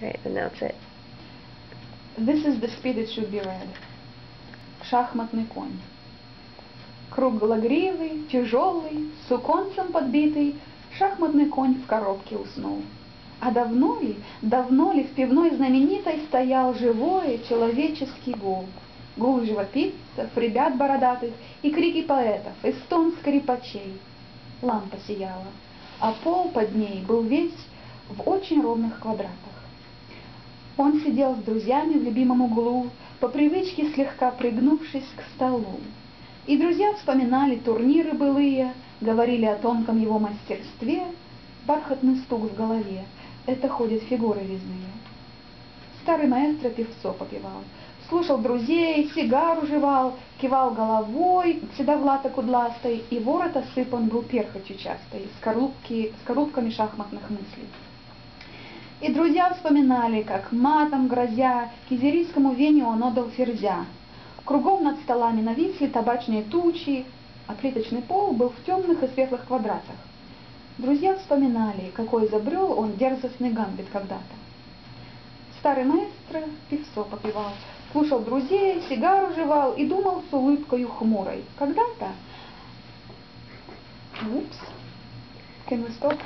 Right, announce it. This is the speed it should be read. Шахматный конь. Круглогривый, тяжелый, суконцем подбитый, шахматный конь в коробке уснул. А давно ли, давно ли в пивной знаменитой стоял живой человеческий гул? Гул живописцев, ребят бородатых и крики поэтов, и стон скрипачей. Лампа сияла, а пол под ней был весь в очень ровных квадратах. Он сидел с друзьями в любимом углу, по привычке слегка пригнувшись к столу. И друзья вспоминали турниры былые, говорили о тонком его мастерстве, бархатный стук в голове — это ходят фигуры резные. Старый маэстро певцо попивал, слушал друзей, сигару жевал, кивал головой, седовлато кудластой, и ворот осыпан был перхотью частой, скорлупки, скорлупками шахматных мыслей. И друзья вспоминали, как матом грозя кизерийскому веню он отдал ферзя. Кругом над столами нависли табачные тучи, а плиточный пол был в темных и светлых квадратах. Друзья вспоминали, какой изобрел он дерзостный гамбит когда-то. Старый маэстро певцо попивал, слушал друзей, сигару жевал и думал с улыбкою хмурой. Когда-то... Упс. Can we stop?